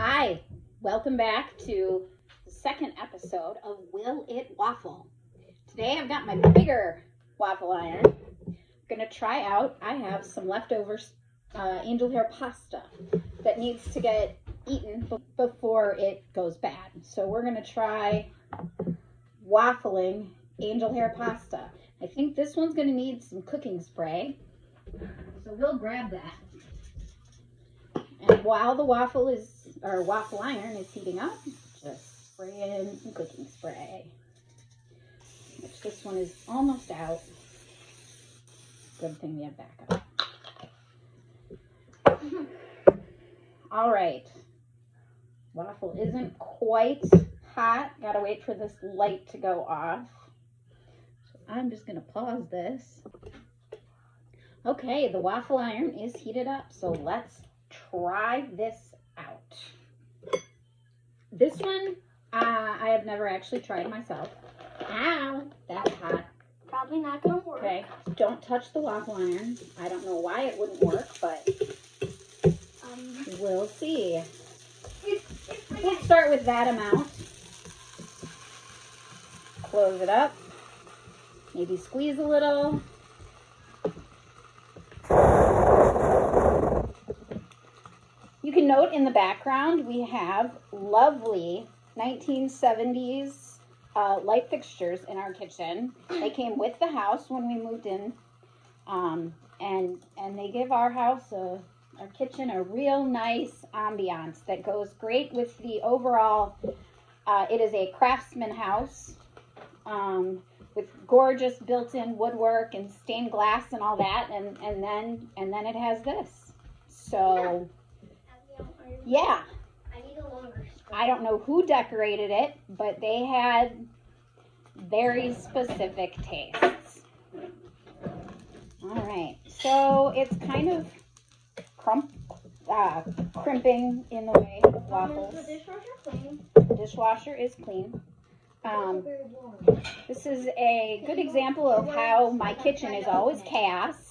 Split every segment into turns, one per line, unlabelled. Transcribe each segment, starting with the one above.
Hi, welcome back to the second episode of Will It Waffle. Today I've got my bigger waffle iron. I'm gonna try out, I have some leftover uh, angel hair pasta that needs to get eaten before it goes bad. So we're gonna try waffling angel hair pasta. I think this one's gonna need some cooking spray. So we'll grab that. And while the waffle is, or waffle iron is heating up, just spray in some cooking spray. Which this one is almost out. Good thing we have backup. All right. Waffle isn't quite hot. Gotta wait for this light to go off. So I'm just gonna pause this. Okay, the waffle iron is heated up, so let's try this out. This one, uh, I have never actually tried myself. Ow, that's hot.
Probably not gonna work.
Okay, don't touch the waffle iron. I don't know why it wouldn't work, but
Um,
we'll see.
it's, it's
We'll start with that amount. Close it up. Maybe squeeze a little. Note in the background we have lovely 1970s uh, light fixtures in our kitchen. They came with the house when we moved in, um, and and they give our house a our kitchen a real nice ambiance that goes great with the overall. Uh, it is a craftsman house um, with gorgeous built-in woodwork and stained glass and all that, and and then and then it has this. So yeah,
I need a longer.
I don't know who decorated it, but they had very specific tastes. All right, so it's kind of crump, uh, crimping in the way of waffles.
The dishwasher clean.
The dishwasher is clean. Um, this is a good example of how my kitchen is always chaos.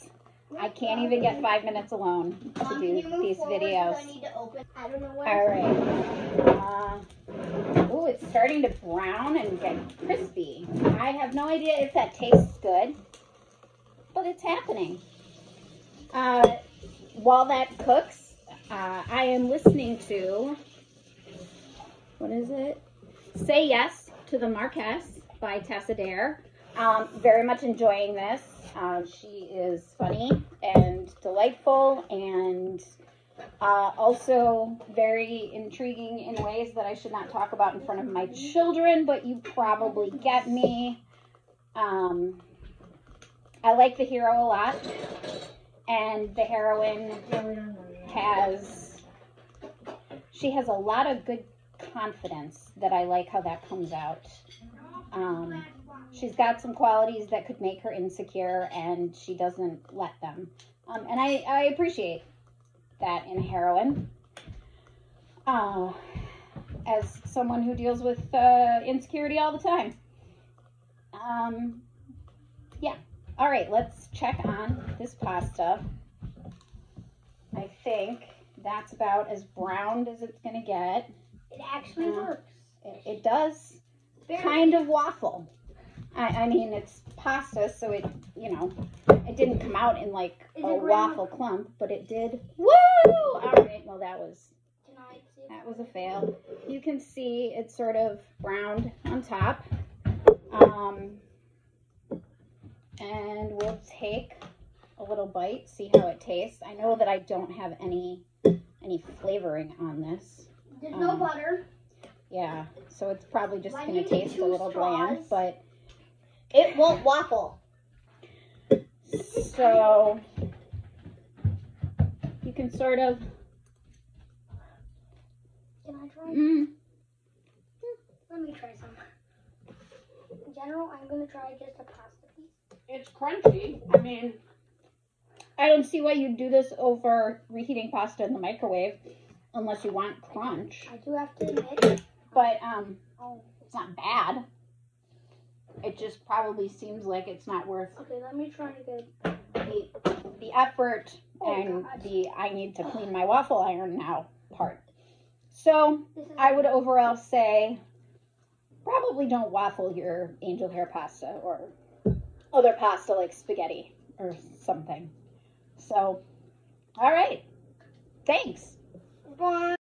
I can't even get five minutes alone to do these videos. All right. Uh, oh, it's starting to brown and get crispy. I have no idea if that tastes good, but it's happening. Uh, while that cooks, uh, I am listening to what is it? Say Yes to the Marquess by Tessa Dare. Um, very much enjoying this. Uh, she is funny and delightful and uh, also very intriguing in ways that I should not talk about in front of my children, but you probably get me. Um, I like the hero a lot, and the heroine has she has a lot of good confidence that I like how that comes out. Um, she's got some qualities that could make her insecure, and she doesn't let them. Um, and I, I appreciate that in a heroine. Uh, as someone who deals with uh, insecurity all the time. Um, yeah. All right, let's check on this pasta. I think that's about as browned as it's going to get.
It actually
Uh,
works.
It, it does kind of waffle. I, I mean, it's pasta, so it, you know, it didn't come out in like
Is
a
it
waffle clump, but it did. Woo! All right, well, that was
Can I see?
that was a fail. You can see it's sort of browned on top. Um, and we'll take a little bite, see how it tastes. I know that I don't have any any flavoring on this.
There's no
um,
butter.
Yeah, so it's probably just
Why
going to
do
taste a
two
little bland,
straws?
but
It won't waffle.
so you can sort of
Can I try?
mm,
Let me try some. In general, I'm gonna try just a pasta piece.
it's crunchy. I mean, I don't see why you'd do this over reheating pasta in the microwave unless you want crunch.
I do have to admit.
But um,
Oh,
it's not bad. It just probably seems like it's not worth
Okay, let me try to
the, the effort
oh,
and
God.
the I need to clean my waffle iron now part. So I would overall say probably don't waffle your angel hair pasta or other pasta like spaghetti or something. So, all right. Thanks.
Bye.